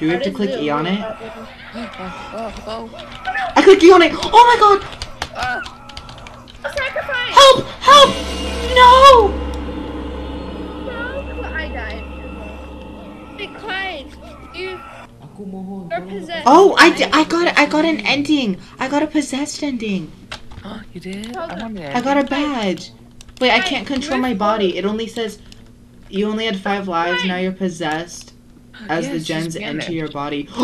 Do we have to click the E on it? Oh, oh, oh. I clicked E on it! Oh my god! Uh, a sacrifice! Help! Help! No! No, I died. Hey, you Aku mohon. are tolong. possessed. Oh, I, di- I got I got an ending. I got a possessed ending. oh, you did? I on. I got a badge. Wait, I can't control my body. It only says you only had five lives. Now you're possessed Oh, as the Yes, gens just enter vanished. your body.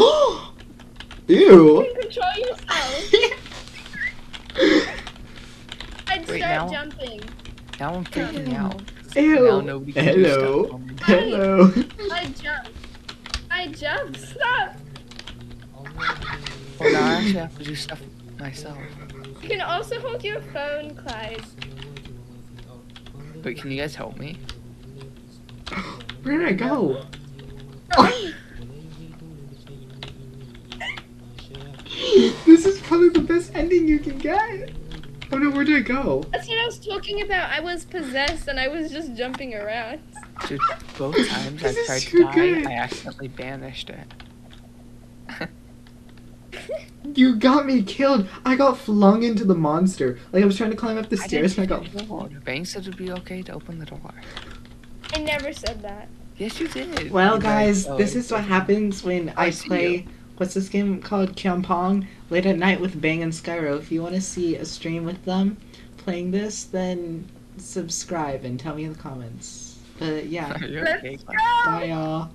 Ew. You can control yourself. I'd Wait, start now- jumping. Now I'm freaking out. Now Ew. nobody can do Hello. stuff. Hello. I jump. I jump. Stop. Well, now I actually have to do stuff myself. You can also hold your phone, Klyde. Wait, can you guys help me? Where did I go? This is probably the best ending you can get. Oh no, where did I go? That's what I was talking about. I was possessed and I was just jumping around. Dude, both times I tried to die, good. I accidentally banished it. You got me killed. I got flung into the monster. Like I was trying to climb up the I stairs and I got. hit the. Bang said it'd be okay to open the door. I never said that. Yes, you did. Well, You guys, oh, this is what happens when I I see play. What's this game called? Kampong late at night with Bang and Skyro. If you want to see a stream with them playing this, then subscribe and tell me in the comments. But yeah, Let's okay. go. bye y'all.